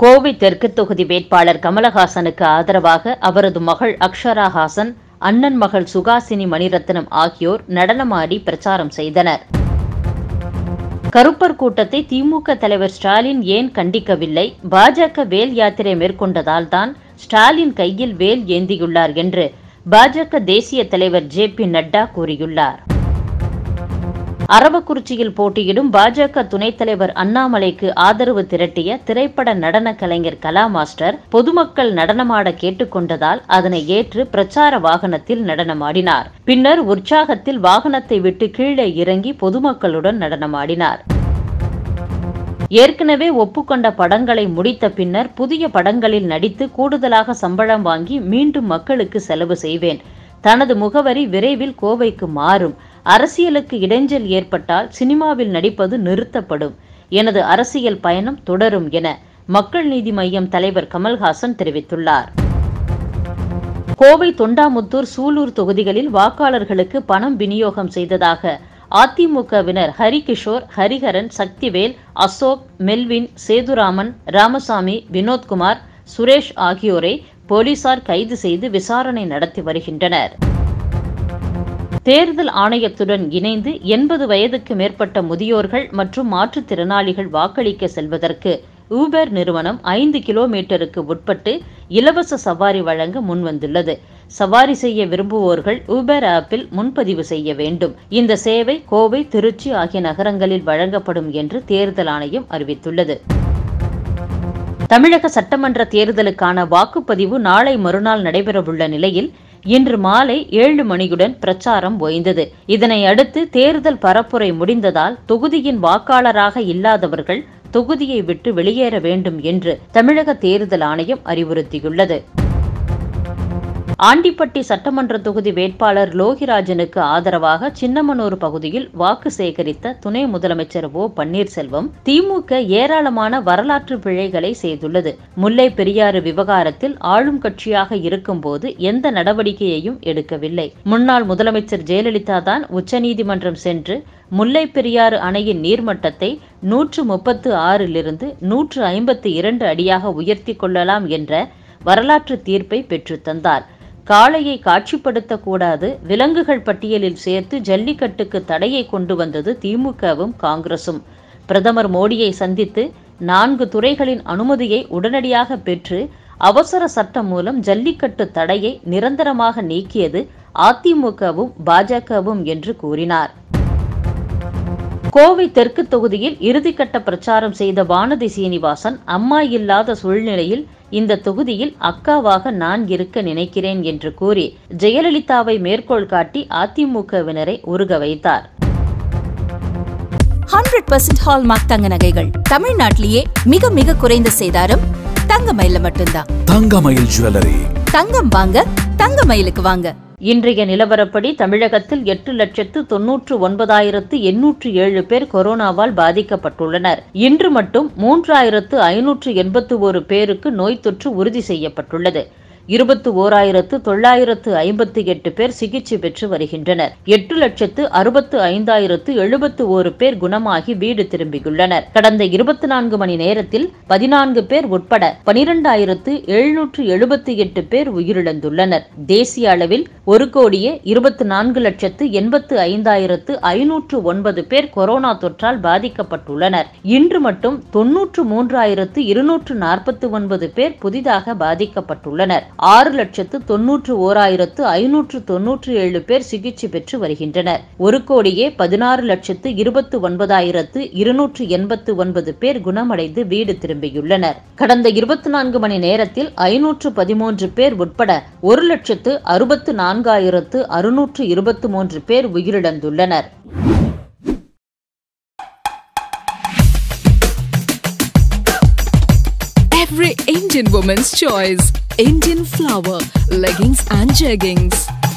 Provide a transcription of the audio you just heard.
கோவை தெற்கு தொகுதி வேட்பாளர் கமலஹாசனுக்கு ஆதரவாக அவரது மகள் அக்ஷரா ஹாசன் அண்ணன் மகள் சுகாசினி மணிரத்னம் ஆகியோர் நடனமாடி பிரச்சாரம் செய்தனர். கருப்பர் கூட்டத்தை திமுக தலைவர் ஸ்டாலின் ஏன் கண்டிக்கவில்லை? பாஜக வேல் யாத்திரை மேற்கொண்டதால் தான் ஸ்டாலின் கையில் வேல் ஏந்தியுள்ளார் என்று பாஜக தேசிய தலைவர் ஜே பி நட்டா கூறியுள்ளார். அரவக்குறிச்சியில் போட்டியிடும் பாஜக துணைத் தலைவர் அண்ணாமலைக்கு ஆதரவு திரட்டிய திரைப்பட நடன கலைஞர் கலா மாஸ்டர் பொதுமக்கள் நடனமாட கேட்டுக்கொண்டதால் அதனை ஏற்று பிரச்சார வாகனத்தில் நடனமாடினார். பின்னர் உற்சாகத்தில் வாகனத்தை விட்டு கீழே இறங்கி பொதுமக்களுடன் நடனமாடினார். ஏற்கனவே ஒப்புக்கொண்ட படங்களை முடித்த பின்னர் புதிய படங்களில் நடித்து கூடுதலாக சம்பளம் வாங்கி மீண்டும் மக்களுக்கு செலவு செய்வேன். தனது முகவரி விரைவில் கோவைக்கு மாறும். அரசியலுக்கு இடைஞ்சல் ஏற்பட்டால் சினிமாவில் நடிப்பது நிறுத்தப்படும். எனது அரசியல் பயணம் தொடரும் என மக்கள் நீதி மய்யம் தலைவர் கமல்ஹாசன் தெரிவித்துள்ளார். கோவை தொண்டாமுத்தூர் சூலூர் தொகுதிகளில் வாக்காளர்களுக்கு பணம் விநியோகம் செய்ததாக அதிமுகவினர் ஹரிகிஷோர் ஹரிஹரன் சக்திவேல் அசோக் மெல்வின் சேதுராமன் ராமசாமி வினோத்குமார் சுரேஷ் ஆகியோரை போலீசார் கைது செய்து விசாரணை நடத்தி வருகின்றனர். தேர்தல் ஆணையத்துடன் இணைந்து எண்பது வயதுக்கு மேற்பட்ட முதியோர்கள் மற்றும் மாற்றுத்திறனாளிகள் வாக்களிக்க செல்வதற்கு ஊபர் நிறுவனம் ஐந்து கிலோமீட்டருக்கு உட்பட்டு இலவச சவாரி வழங்க முன்வந்துள்ளது. சவாரி செய்ய விரும்புவோர்கள் ஊபர் ஆப்பில் முன்பதிவு செய்ய வேண்டும். இந்த சேவை கோவை திருச்சி ஆகிய நகரங்களில் வழங்கப்படும் என்று தேர்தல் ஆணையம் அறிவித்துள்ளது. தமிழக சட்டமன்ற தேர்தலுக்கான வாக்குப்பதிவு நாளை மறுநாள் நடைபெறவுள்ள நிலையில் இன்று மாலை ஏழு மணியுடன் பிரச்சாரம் ஓய்ந்தது. இதனை அடுத்து தேர்தல் பரப்புரை முடிந்ததால் தொகுதியின் வாக்காளராக இல்லாதவர்கள் தொகுதியை விட்டு வெளியேற வேண்டும் என்று தமிழக தேர்தல் ஆணையம் அறிவுறுத்தியுள்ளது. ஆண்டிப்பட்டி சட்டமன்ற தொகுதி வேட்பாளர் லோகிராஜனுக்கு ஆதரவாக சின்னமனூர் பகுதியில் வாக்கு சேகரித்த துணை முதலமைச்சர் ஓ பன்னீர்செல்வம் திமுக ஏராளமான வரலாற்று பிழைகளை செய்துள்ளது. முல்லை பெரியாறு விவகாரத்தில் ஆளும் கட்சியாக இருக்கும்போது எந்த நடவடிக்கையையும் எடுக்கவில்லை. முன்னாள் முதலமைச்சர் ஜெயலலிதா தான் உச்சநீதிமன்றம் சென்று முல்லை பெரியாறு அணையின் நீர்மட்டத்தை நூற்று முப்பத்து ஆறிலிருந்து நூற்று ஐம்பத்து இரண்டு அடியாக உயர்த்தி கொள்ளலாம் என்ற வரலாற்று தீர்ப்பை பெற்றுத்தந்தார் காளையை காட்சிப்படுத்தக்கூடாது. விலங்குகள் பட்டியலில் சேர்த்து ஜல்லிக்கட்டுக்கு தடையை கொண்டு வந்தது திமுகவும் காங்கிரசும். பிரதமர் மோடியை சந்தித்து நான்கு துறைகளின் அனுமதியை உடனடியாக பெற்று அவசர சட்டம் மூலம் ஜல்லிக்கட்டு தடையை நிரந்தரமாக நீக்கியது அதிமுகவும் பாஜகவும் என்று கூறினார். கோவை தெற்கு தொகுதியில் இறுதிக்கட்ட பிரச்சாரம் செய்த வானதி சீனிவாசன் அம்மா இல்லாத சூழ்நிலையில் இந்த தொகுதியில் அக்காவாக நான் இருக்க நினைக்கிறேன் என்று கூறி ஜெயலலிதாவை மேற்கோள் காட்டி அதிமுகவினரை உருக வைத்தார். ஹண்ட்ரட் பர்சன்ட் ஹால்மார்க் தங்க நகைகள் தமிழ்நாட்டிலேயே மிக மிக குறைந்த சேதாரம். தங்க மயில மட்டும்தான். தங்கமயில் ஜுவல்லரி. தங்கம் வாங்க தங்க மயிலுக்கு வாங்க. இன்றைய நிலவரப்படி தமிழகத்தில் எட்டு லட்சத்து தொன்னூற்று ஒன்பதாயிரத்து எண்ணூற்று ஏழு பேர் கொரோனாவால் பாதிக்கப்பட்டுள்ளனர். இன்று மட்டும் மூன்றாயிரத்து ஐநூற்று எண்பத்து ஒரு பேருக்கு நோய் தொற்று உறுதி செய்யப்பட்டுள்ளது. இருபத்து ஓராயிரத்து தொள்ளாயிரத்து ஐம்பத்தி எட்டு பேர் சிகிச்சை பெற்று வருகின்றனர். எட்டு லட்சத்து அறுபத்து ஐந்தாயிரத்து எழுபத்து ஒரு பேர் குணமாகி வீடு திரும்பியுள்ளனர். கடந்த இருபத்தி நான்கு மணி நேரத்தில் பதினான்கு பேர் உட்பட பனிரெண்டாயிரத்து எழுநூற்று எழுபத்தி எட்டு பேர் உயிரிழந்துள்ளனர். தேசிய அளவில் ஒரு கோடியே இருபத்தி நான்கு லட்சத்து எண்பத்து ஐந்தாயிரத்து ஐநூற்று ஒன்பது பேர் கொரோனா தொற்றால் பாதிக்கப்பட்டுள்ளனர். இன்று மட்டும் தொன்னூற்று மூன்றாயிரத்து இருநூற்று நாற்பத்தி ஒன்பது பேர் புதிதாக பாதிக்கப்பட்டுள்ளனர். ஆறு லட்சத்து தொன்னூற்று ஓராயிரத்து ஐநூற்று தொன்னூற்று ஏழு பேர் சிகிச்சை பெற்று வருகின்றனர். ஒரு கோடியே பதினாறு லட்சத்து இருபத்து ஒன்பதாயிரத்து இருநூற்று எண்பத்து ஒன்பது பேர் குணமடைந்து வீடு திரும்பியுள்ளனர். கடந்த இருபத்தி நான்கு மணி நேரத்தில் ஐநூற்று பதிமூன்று பேர் உட்பட ஒரு லட்சத்து அறுபத்து நான்காயிரத்து அறுநூற்று இருபத்து மூன்று பேர் உயிரிழந்துள்ளனர். Every Indian woman's choice. Indian flower, leggings and jeggings.